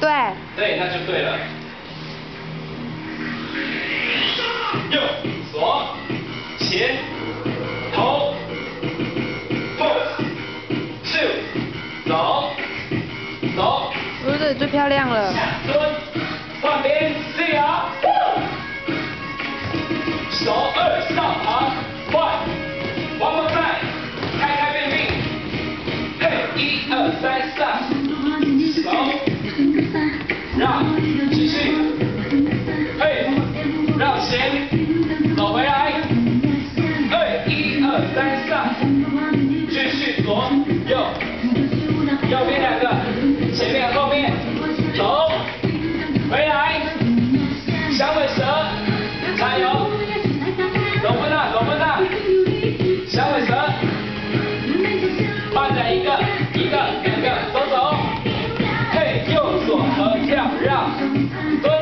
对。对，那就对了。右左前头，pose，秀，走走。我觉得最漂亮了。下蹲，换边，自由。手二上旁，换，one more time，开开并并，嘿，一二三上，三上，继续左右，右边两个，前面后面，走，回来，响尾蛇，加油。走不大，走不大，响尾蛇，换着一个，一个，两个，走走，嘿，右左合跳，让，蹲。